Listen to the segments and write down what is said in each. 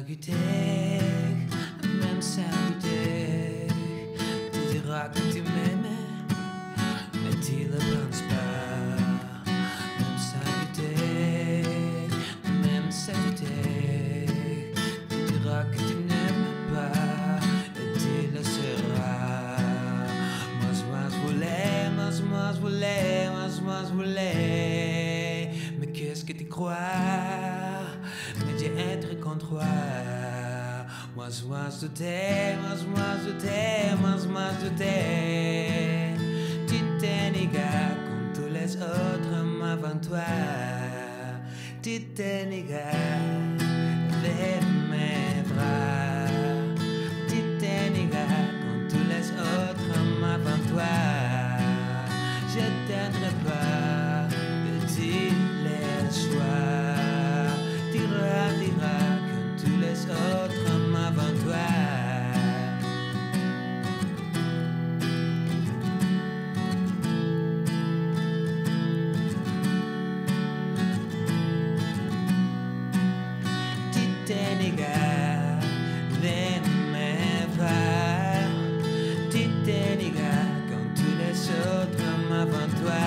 Même goûter, même saluter. Tu diras que tu m'aimes, mais tu ne le penses pas. Même saluter, même saluter. Tu diras que tu n'aimes pas, et tu le seras. Moi, je voulais, moi, je voulais, moi, je voulais, moi, je voulais. Mais qu'est-ce que tu crois? Toi. Moi, moi, de t'ai, moi, moi, de t'ai, moi, moi, de. Tu t'es négat comme tous les autres avant toi. Tu t'es négat vers mes bras. Tu t'es comme tous les autres avant toi. Je t'aimerai pas Bras. Tu t'es négat comme tous les autres avant toi.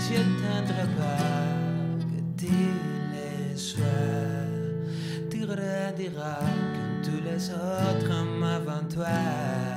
Je t'aimerai pas que tu les sois. Tu rediras comme tous les autres avant toi.